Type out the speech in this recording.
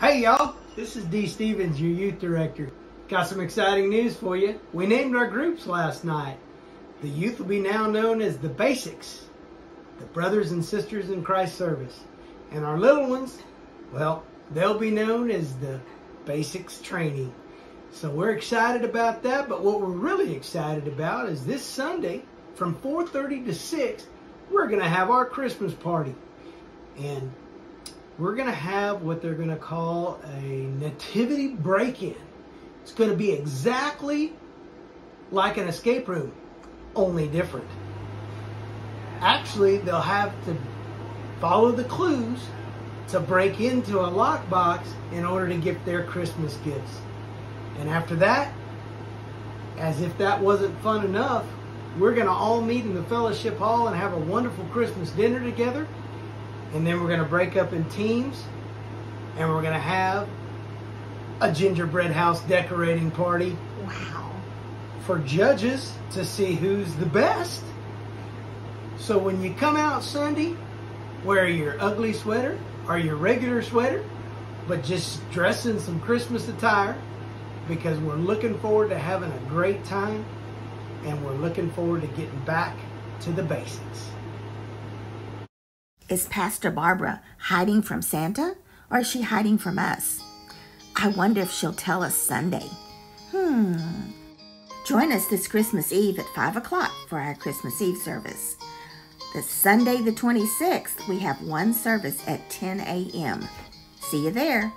Hey y'all, this is Dee Stevens, your youth director. Got some exciting news for you. We named our groups last night. The youth will be now known as the Basics, the Brothers and Sisters in Christ Service. And our little ones, well, they'll be known as the Basics Training. So we're excited about that, but what we're really excited about is this Sunday from 4.30 to 6, we're going to have our Christmas party. And we're going to have what they're going to call a nativity break-in. It's going to be exactly like an escape room, only different. Actually, they'll have to follow the clues to break into a lockbox in order to get their Christmas gifts. And after that, as if that wasn't fun enough, we're going to all meet in the fellowship hall and have a wonderful Christmas dinner together and then we're going to break up in teams and we're going to have a gingerbread house decorating party. Wow. For judges to see who's the best. So when you come out Sunday, wear your ugly sweater or your regular sweater, but just dress in some Christmas attire because we're looking forward to having a great time and we're looking forward to getting back to the basics. Is Pastor Barbara hiding from Santa or is she hiding from us? I wonder if she'll tell us Sunday. Hmm. Join us this Christmas Eve at 5 o'clock for our Christmas Eve service. The Sunday, the 26th, we have one service at 10 a.m. See you there.